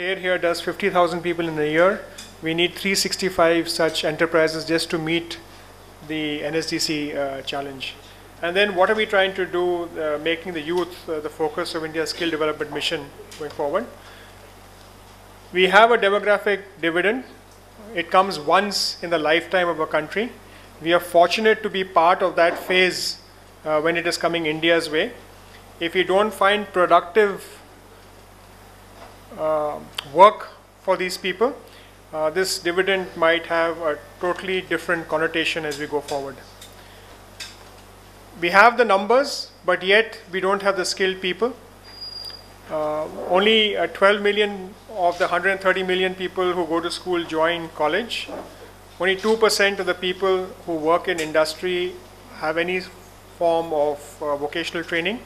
CARE here does 50,000 people in a year. We need 365 such enterprises just to meet the NSDC uh, challenge. And then what are we trying to do, uh, making the youth uh, the focus of India's skill development mission going forward? We have a demographic dividend. It comes once in the lifetime of a country. We are fortunate to be part of that phase uh, when it is coming India's way. If we don't find productive work for these people, uh, this dividend might have a totally different connotation as we go forward. We have the numbers, but yet we don't have the skilled people. Uh, only uh, 12 million of the 130 million people who go to school join college. Only 2% of the people who work in industry have any form of uh, vocational training.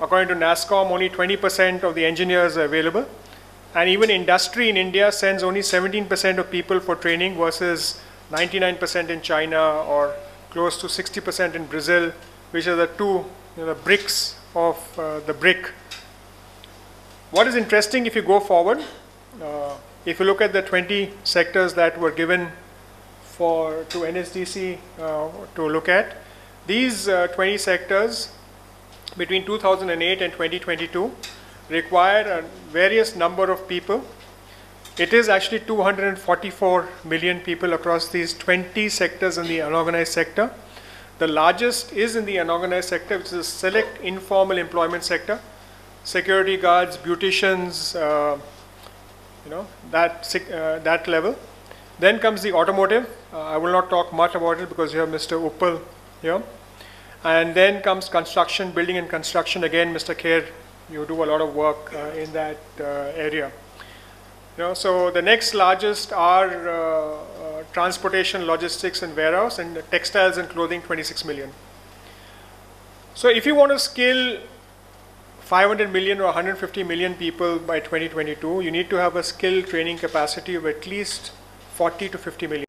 According to NASSCOM, only 20% of the engineers are available. And even industry in India sends only 17% of people for training versus 99% in China or close to 60% in Brazil, which are the two you know, BRICs of uh, the BRIC. What is interesting if you go forward, uh, if you look at the 20 sectors that were given for to NSDC uh, to look at, these uh, 20 sectors between 2008 and 2022 require a various number of people. It is actually 244 million people across these 20 sectors in the unorganized sector. The largest is in the unorganized sector, which is a select informal employment sector. Security guards, beauticians, uh, you know, that, uh, that level. Then comes the automotive. Uh, I will not talk much about it because you have Mr. Uppal here. And then comes construction, building and construction. Again, Mr. Kher, you do a lot of work uh, in that uh, area. You know, so the next largest are uh, uh transportation, logistics, and warehouse, and textiles and clothing, 26 million. So if you want to skill 500 million or 150 million people by 2022, you need to have a skill training capacity of at least 40 to 50 million.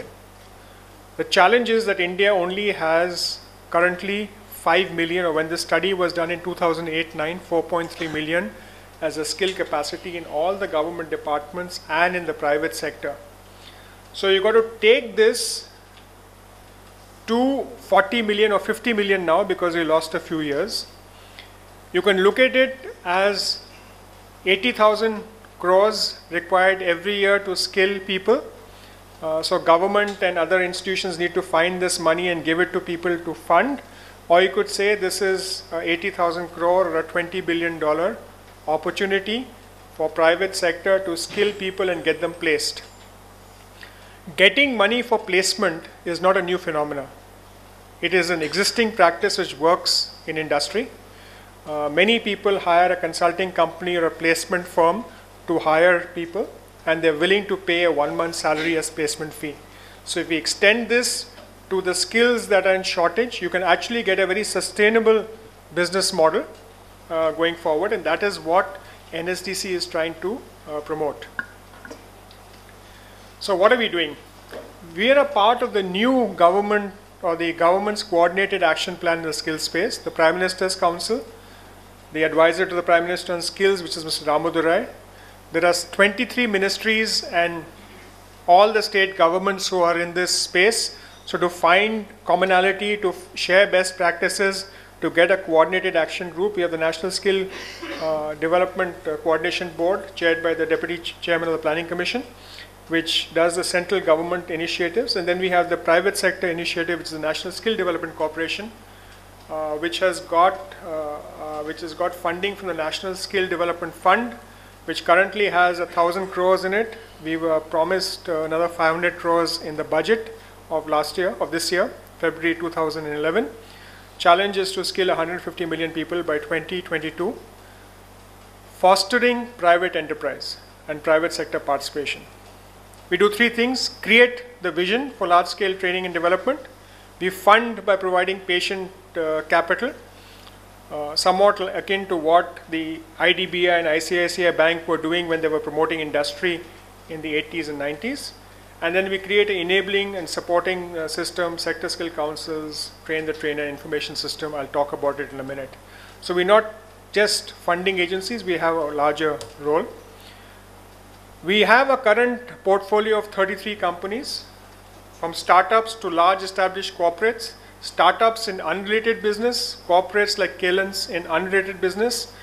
The challenge is that India only has currently 5 million, or when this study was done in 2008-9, 4.3 million as a skill capacity in all the government departments and in the private sector. So you got to take this to 40 million or 50 million now because we lost a few years. You can look at it as 80,000 crores required every year to skill people. Uh, so government and other institutions need to find this money and give it to people to fund. Or you could say this is 80,000 crore or a 20 billion dollar opportunity for private sector to skill people and get them placed. Getting money for placement is not a new phenomenon. It is an existing practice which works in industry. Uh, many people hire a consulting company or a placement firm to hire people and they're willing to pay a one month salary as placement fee. So if we extend this to the skills that are in shortage, you can actually get a very sustainable business model uh, going forward, and that is what NSDC is trying to uh, promote. So, what are we doing? We are a part of the new government or the government's coordinated action plan in the skills space, the Prime Minister's Council, the advisor to the Prime Minister on skills, which is Mr. Ramadorai. There are 23 ministries and all the state governments who are in this space so to find commonality, to share best practices, to get a coordinated action group, we have the National Skill uh, Development uh, Coordination Board, chaired by the Deputy Chairman of the Planning Commission, which does the central government initiatives. And then we have the private sector initiative, which is the National Skill Development Corporation, uh, which has got uh, uh, which has got funding from the National Skill Development Fund, which currently has a thousand crores in it. We were promised uh, another 500 crores in the budget of last year, of this year, February 2011. Challenge is to skill 150 million people by 2022. Fostering private enterprise and private sector participation. We do three things, create the vision for large scale training and development. We fund by providing patient uh, capital, uh, somewhat akin to what the IDBI and ICICI Bank were doing when they were promoting industry in the 80s and 90s. And then we create an enabling and supporting uh, system, sector skill councils, train the trainer information system. I'll talk about it in a minute. So we're not just funding agencies, we have a larger role. We have a current portfolio of 33 companies, from startups to large established corporates, startups in unrelated business, corporates like Kalens in unrelated business,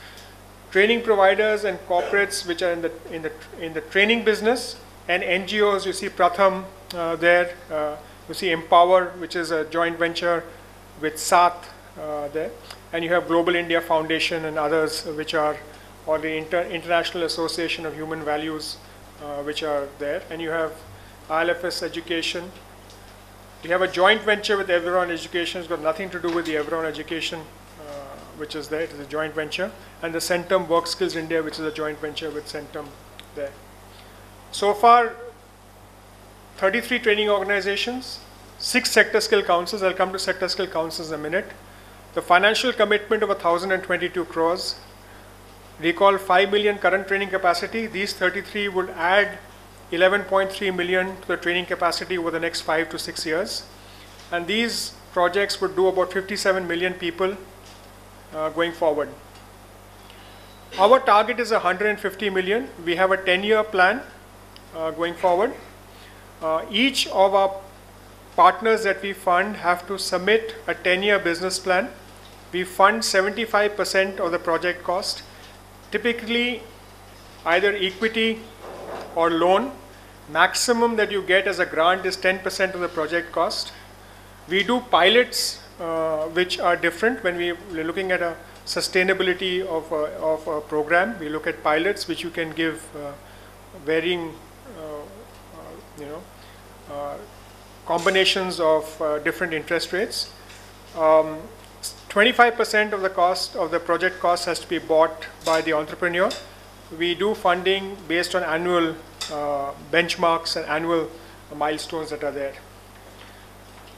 training providers and corporates which are in the, in the, in the training business, and NGOs, you see Pratham uh, there, uh, you see Empower, which is a joint venture with SAT uh, there, and you have Global India Foundation and others which are, or the Inter International Association of Human Values, uh, which are there, and you have ILFS Education. We have a joint venture with Everonn Education, it's got nothing to do with the Everonn Education uh, which is there, it is a joint venture, and the Centum Work Skills India, which is a joint venture with Centum there. So far, 33 training organizations, six sector skill councils. I'll come to sector skill councils in a minute. The financial commitment of 1,022 crores. Recall 5 million current training capacity. These 33 would add 11.3 million to the training capacity over the next five to six years. And these projects would do about 57 million people uh, going forward. Our target is 150 million. We have a 10-year plan going forward. Uh, each of our partners that we fund have to submit a 10-year business plan. We fund 75% of the project cost, typically either equity or loan. Maximum that you get as a grant is 10% of the project cost. We do pilots uh, which are different when we, we're looking at a sustainability of a, of a program. We look at pilots which you can give uh, varying, uh, uh you know, uh, combinations of uh, different interest rates. 25% um, of the cost of the project cost has to be bought by the entrepreneur. We do funding based on annual benchmarks and annual milestones that are there.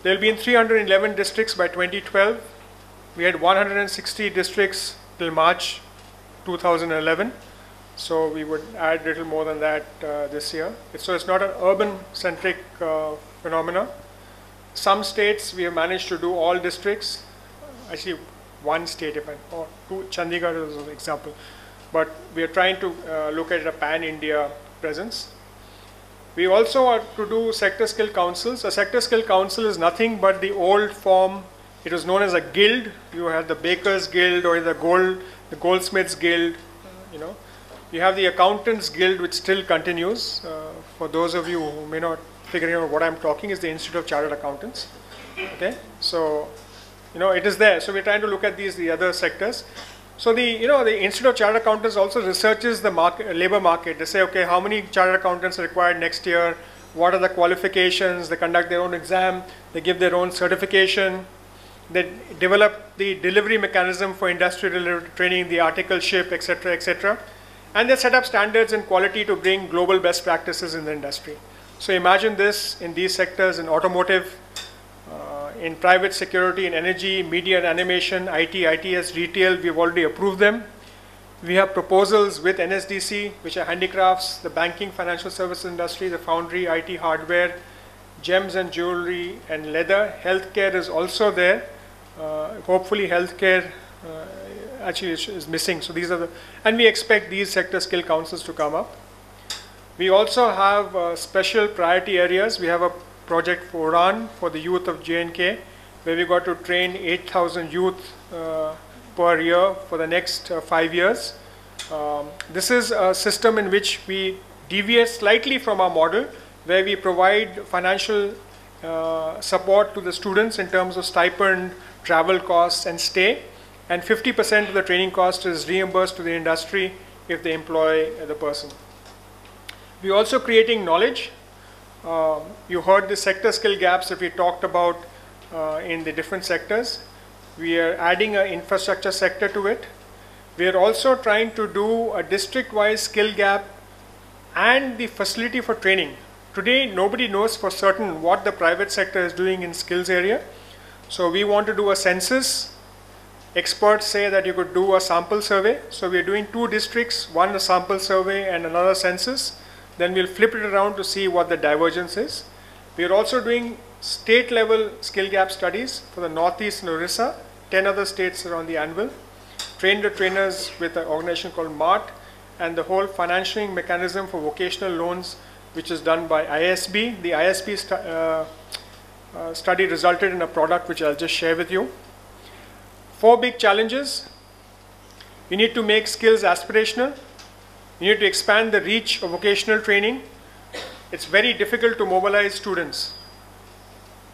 There will be in 311 districts by 2012. We had 160 districts till March 2011. So we would add little more than that uh, this year. So it's not an urban-centric uh, phenomena. Some states we have managed to do all districts. Actually, one state, if I, or two, Chandigarh is an example. But we are trying to uh, look at a pan-India presence. We also are to do sector skill councils. A sector skill council is nothing but the old form. It was known as a guild. You had the bakers guild or the gold, the goldsmiths guild. You know, you have the accountants guild, which still continues. Uh, for those of you who may not figure out what I'm talking, is the Institute of Chartered Accountants. Okay, so you know it is there. So we're trying to look at these the other sectors. So the you know the Institute of Chartered Accountants also researches the market, labor market. They say, okay, how many chartered accountants are required next year? What are the qualifications? They conduct their own exam. They give their own certification. They develop the delivery mechanism for industrial training, the articleship, etc., etc. And they set up standards and quality to bring global best practices in the industry. So imagine this in these sectors in automotive, in private security, in energy, media and animation, IT, ITES, retail, we've already approved them. We have proposals with NSDC, which are handicrafts, the banking, financial services industry, the foundry, IT, hardware, gems and jewelry, and leather. Healthcare is also there. Uh, hopefully, healthcare uh, actually is, is, missing. So these are the, and we expect these sector skill councils to come up. We also have uh, special priority areas. We have a project for Udaan for the youth of J&K, where we got to train 8,000 youth uh, per year for the next uh, five years. Um, this is a system in which we deviate slightly from our model, where we provide financial uh, support to the students in terms of stipend, travel costs, and stay. And 50% of the training cost is reimbursed to the industry if they employ the person. We're also creating knowledge um, you heard the sector skill gaps that we talked about uh, in the different sectors. We are adding an infrastructure sector to it. We are also trying to do a district-wise skill gap and the facility for training. Today, nobody knows for certain what the private sector is doing in skills area. So we want to do a census. Experts say that you could do a sample survey. So we are doing two districts, one a sample survey and another census. Then we'll flip it around to see what the divergence is. We are also doing state level skill gap studies for the Northeast and Orissa. 10 other states are on the anvil. Train the trainers with an organization called MART. and the whole financing mechanism for vocational loans, which is done by ISB. The ISB uh, uh, study resulted in a product which I'll just share with you. Four big challenges. You need to make skills aspirational. You need to expand the reach of vocational training. It's very difficult to mobilize students,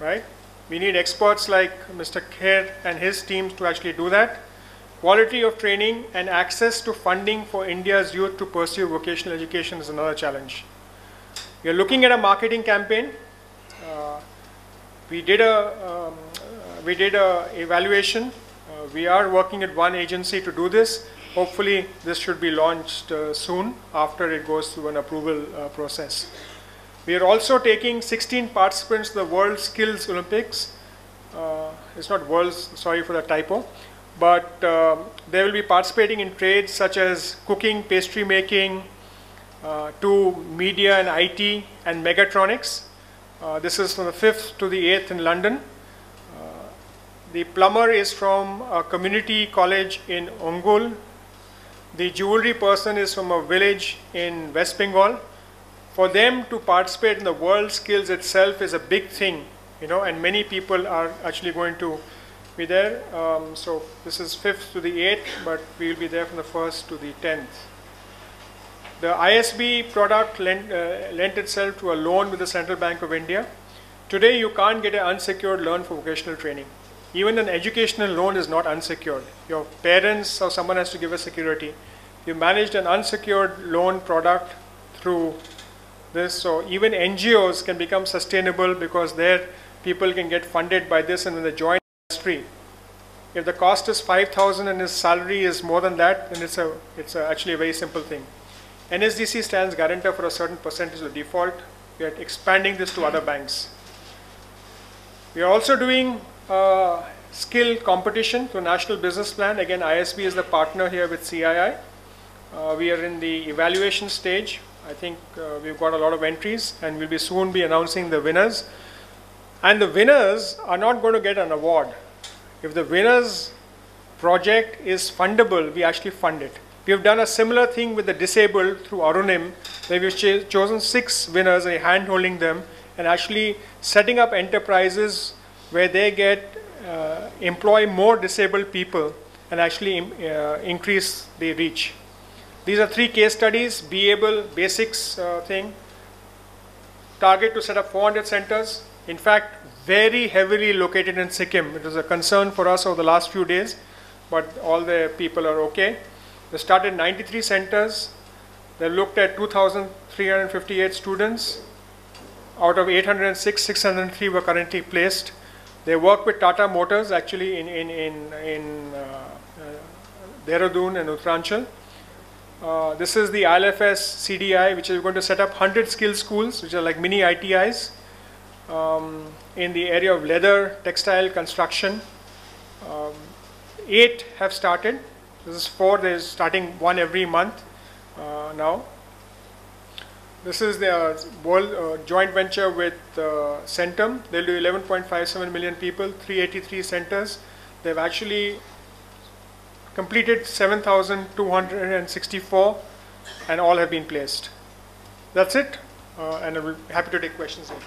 right? We need experts like Mr. Kher and his teams to actually do that. Quality of training and access to funding for India's youth to pursue vocational education is another challenge. We are looking at a marketing campaign. Uh, we did a um, uh, we did a evaluation. Uh, we are working at one agency to do this. Hopefully, this should be launched uh, soon after it goes through an approval uh, process. We are also taking 16 participants to the World Skills Olympics. Uh, it's not worlds, sorry for the typo, but uh, they will be participating in trades such as cooking, pastry making, uh, to media and IT and mechatronics. Uh, this is from the 5th to the 8th in London. The plumber is from a community college in Ongole. The jewelry person is from a village in West Bengal for them to participate in the world skills itself is a big thing, you know, and many people are actually going to be there. Um, so this is 5th to the 8th, but we will be there from the 1st to the 10th. The ISB product lent, uh, lent itself to a loan with the Central Bank of India. Today you can't get an unsecured loan for vocational training. Even an educational loan is not unsecured. Your parents or someone has to give a security. You managed an unsecured loan product through this. So even NGOs can become sustainable because their people can get funded by this and when they join industry. If the cost is 5,000 and his salary is more than that, then it's, a, it's a actually a very simple thing. NSDC stands guarantor for a certain percentage of default. We are expanding this to other banks. We are also doing uh, skill competition through National Business Plan. Again, ISB is the partner here with CII. Uh, we are in the evaluation stage. I think uh, we've got a lot of entries and we'll be soon be announcing the winners. And the winners are not going to get an award. If the winners project is fundable, we actually fund it. We have done a similar thing with the disabled through Arunim, where we've ch chosen six winners and hand holding them and actually setting up enterprises where they get uh, employ more disabled people and actually uh, increase the reach. These are three case studies, Be Able, Basix uh, thing, target to set up 400 centers. In fact, very heavily located in Sikkim. It was a concern for us over the last few days, but all the people are okay. They started 93 centers. They looked at 2,358 students. Out of 806, 603 were currently placed. They work with Tata Motors actually in, in, in, in uh, uh, Dehradun and Uttaranchal. Uh, this is the ILFS CDI, which is going to set up 100 skill schools, which are like mini ITIs um, in the area of leather, textile, construction. Um, eight have started. This is four. they're starting one every month uh, now. This is their world uh, joint venture with uh, Centum. They'll do 11.57 million people, 383 centers. They've actually completed 7,264 and all have been placed. That's it, uh, and I'm happy to take questions later.